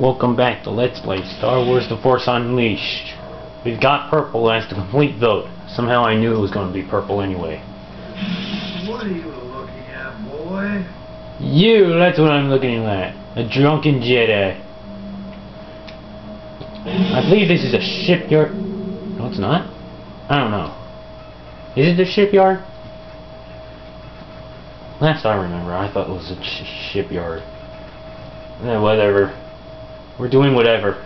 Welcome back to Let's Play Star Wars The Force Unleashed. We've got purple as the complete vote. Somehow I knew it was going to be purple anyway. What are you looking at, boy? You, that's what I'm looking at. A drunken Jedi. I believe this is a shipyard. No, it's not. I don't know. Is it the shipyard? Last I remember, I thought it was a sh shipyard. Eh, whatever. We're doing whatever.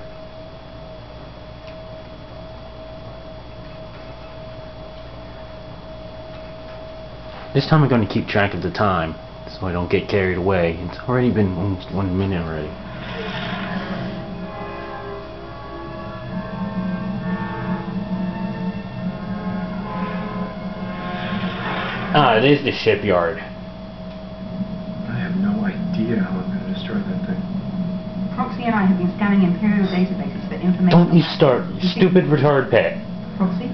This time I'm going to keep track of the time, so I don't get carried away. It's already been almost one minute already. Ah, it is the shipyard. I have no idea how I'm going to destroy that thing. Proxy and I have been scanning Imperial databases for information. Don't you start, you stupid retard pet. Proxy?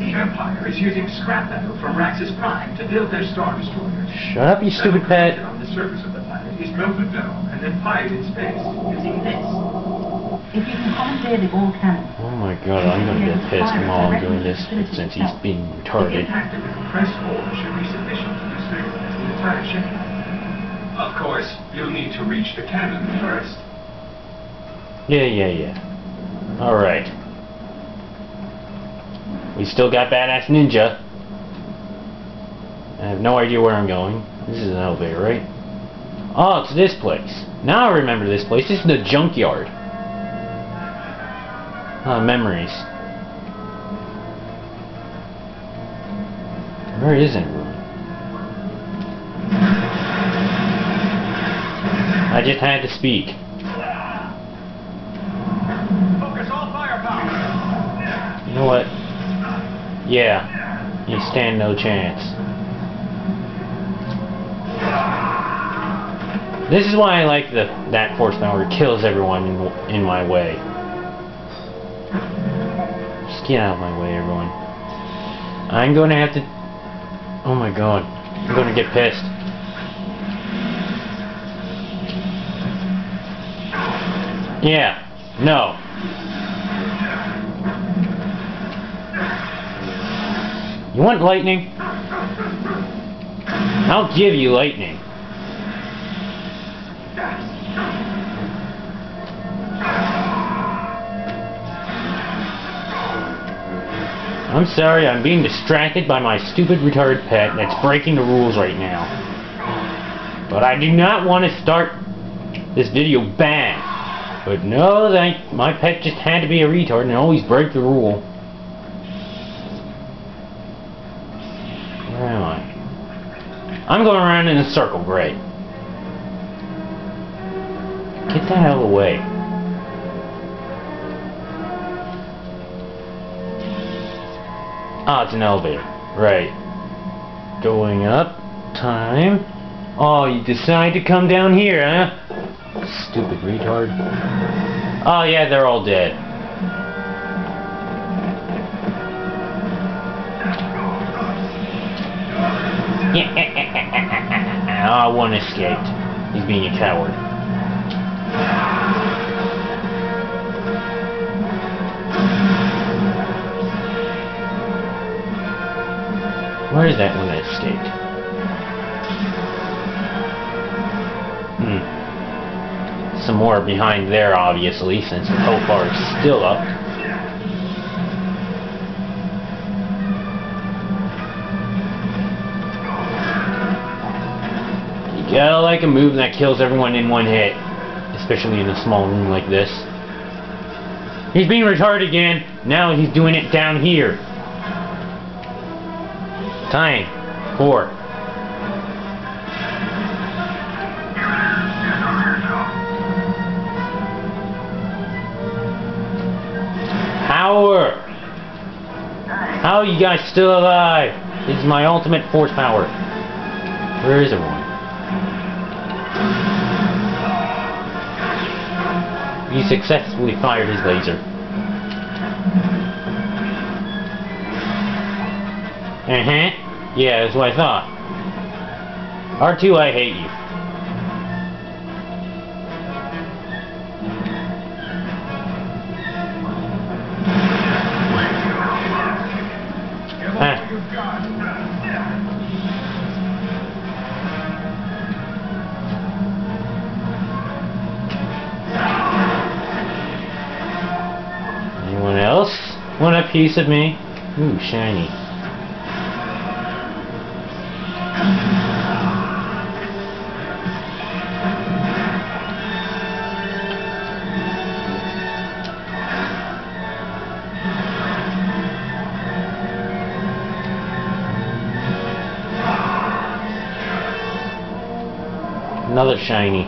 The Empire is using scrap metal from Raxus Prime to build their Star Destroyers. Shut up, you stupid pet. Metal On the surface of the planet is melted down and then fired in space using this. If you can commandeer the all cannon. Oh my god, I'm gonna get pissed while I'm doing this since he's being The retarded. impact of the compressed core should be sufficient to destabilize the entire ship. Of course, you'll need to reach the cannon first. Yeah, yeah, yeah. Alright. We still got Badass Ninja. I have no idea where I'm going. This is an elevator, right? Oh, it's this place. Now I remember this place. This is the junkyard. Ah, memories. Where is everyone? I just had to speak. Focus all firepower! You know what? Yeah. You stand no chance. This is why I like the that force power. Kills everyone in, in my way. Just get out of my way, everyone. I'm going to have to... Oh my god. I'm going to get pissed. Yeah. No. You want lightning? I'll give you lightning. I'm sorry, I'm being distracted by my stupid retarded pet that's breaking the rules right now. But I do not want to start this video bang. But no, that my pet just had to be a retard and always break the rule. Where am I? I'm going around in a circle, great. Get the hell away. Ah, it's an elevator. Right. Going up. Time. Oh, you decide to come down here, huh? Stupid retard. Oh, yeah, they're all dead. Ah, one escaped. He's being a coward. Where is that one that escaped? Some more behind there, obviously, since the hope bar is still up. You gotta like a move that kills everyone in one hit. Especially in a small room like this. He's being retarded again. Now he's doing it down here. Time. Four. How are you guys still alive? This is my ultimate force power. Where is everyone? He successfully fired his laser. Uh-huh. Yeah, that's what I thought. R2, I hate you. Anyone else want a piece of me? Ooh, shiny. Another shiny.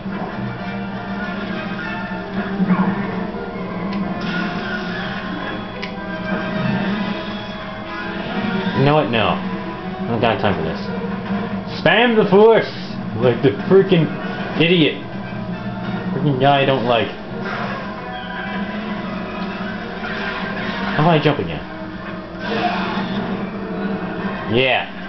You know what? No. I don't got time for this. Spam the force! Like the freaking idiot. Freaking guy I don't like. How about I jump again? Yeah.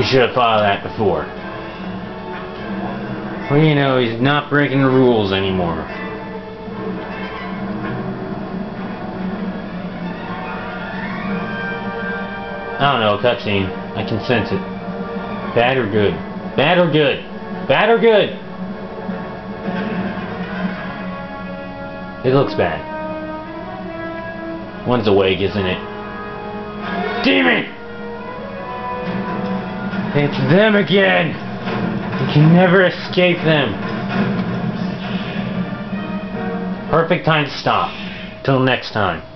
You should have thought of that before. Well, you know, he's not breaking the rules anymore. I don't know, cutscene. I can sense it. Bad or good? Bad or good? Bad or good? It looks bad. One's awake, isn't it? It! It's them again! You can never escape them. Perfect time to stop. Till next time.